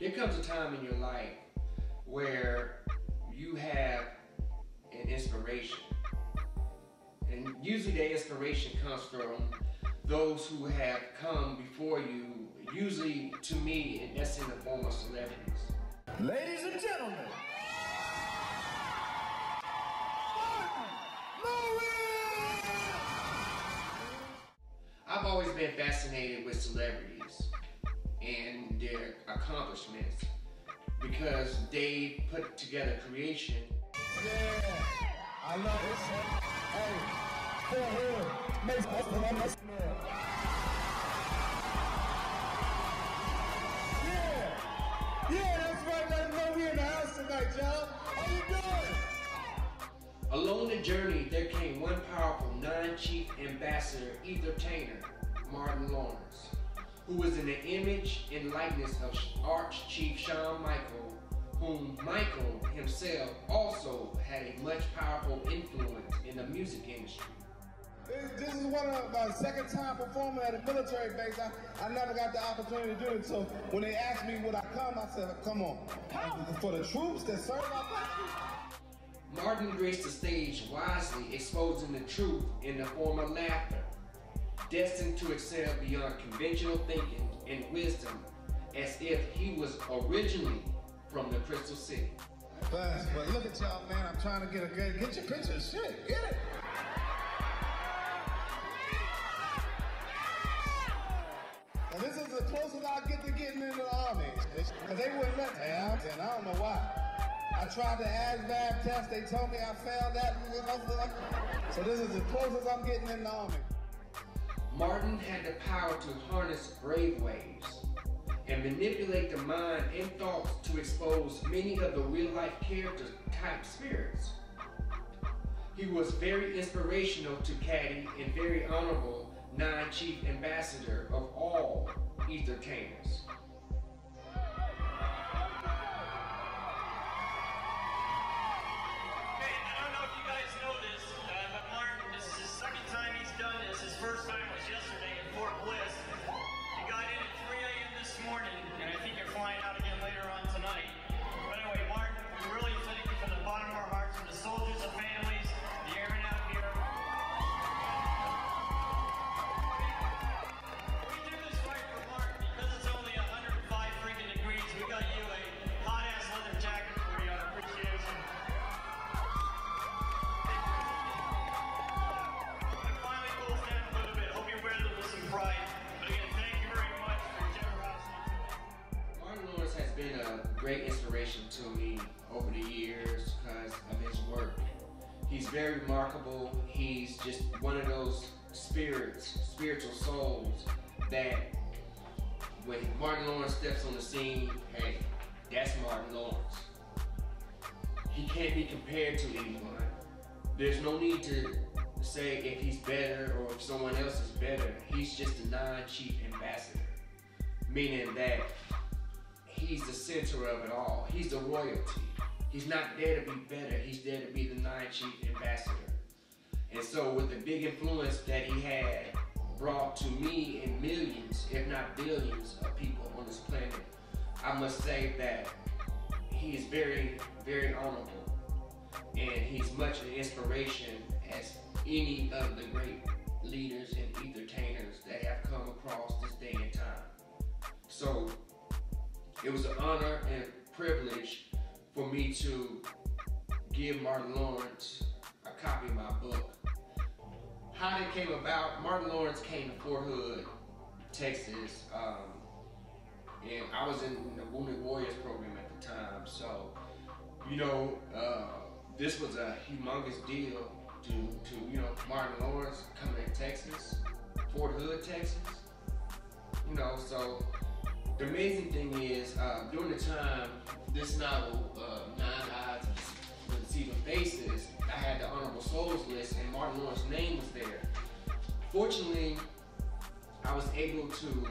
there comes a time in your life where you have an inspiration. And usually that inspiration comes from those who have come before you, usually to me, and that's in the form of celebrities. Ladies and gentlemen, I've always been fascinated with celebrities and their accomplishments because they put together creation. Yeah, I love this. Hey, for real, make Yeah, yeah, that's right. Let them know we in the house tonight, y'all. How you doing? Along the journey, there came one powerful nine-chief ambassador, Ether entertainer, Martin Lawrence, who was in the image and likeness of Arch Chief Shawn Michael, whom Michael himself also had a much powerful influence in the music industry. This, this is one of my second time performing at a military base. I, I never got the opportunity to do it. So when they asked me would I come, I said, come on. For the troops that serve our country. Martin graced the stage wisely, exposing the truth in the form of laughter, destined to excel beyond conventional thinking and wisdom, as if he was originally from the Crystal City. But, but look at y'all, man. I'm trying to get a good, get your picture. Shit, get it. And this is the closest I get to getting in the army. Because they wouldn't let me. And I don't know why. I tried the ASVAB test. They told me I failed that. So this is the closest I'm getting in the army. Martin had the power to harness brave waves and manipulate the mind and thoughts to expose many of the real-life character type spirits. He was very inspirational to Caddy and very honorable nine-chief ambassador of all entertainers. Great inspiration to me over the years because of his work. He's very remarkable. He's just one of those spirits, spiritual souls that when Martin Lawrence steps on the scene, hey, that's Martin Lawrence. He can't be compared to anyone. There's no need to say if he's better or if someone else is better. He's just a nine-chief ambassador, meaning that he's the center of it all. He's the royalty. He's not there to be better. He's there to be the nine-chief ambassador. And so with the big influence that he had brought to me and millions, if not billions of people on this planet, I must say that he is very, very honorable. And he's much an inspiration as any of the great leaders and entertainers that have come across this day and time. It was an honor and privilege for me to give Martin Lawrence a copy of my book. How it came about, Martin Lawrence came to Fort Hood, Texas, um, and I was in the Wounded Warriors program at the time. So, you know, uh, this was a humongous deal to, to you know, Martin Lawrence coming to Texas, Fort Hood, Texas. You know, so the amazing thing is, uh, during the time this novel, uh, Nine Odds with Deceiving Faces, I had the Honorable Souls list and Martin Lawrence's name was there. Fortunately, I was able to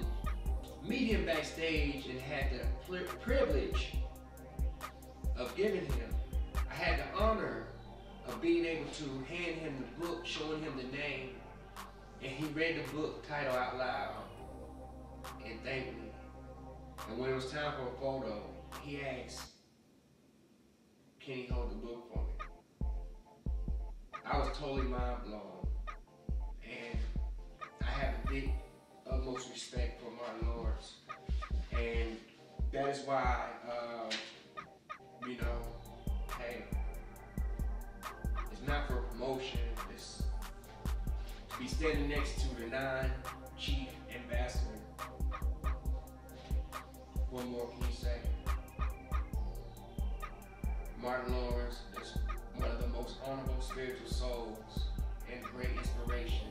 meet him backstage and had the privilege of giving him. I had the honor of being able to hand him the book, showing him the name, and he read the book title out loud and thanked me. And when it was time for a photo, he asked, Can he hold the book for me? I was totally mind blown. And I have a big, utmost respect for Martin Lawrence. And that is why, um, you know, hey, it's not for promotion. It's to be standing next to the nine-chief ambassador. What more can you say? Martin Lawrence is one of the most honorable spiritual souls and great inspiration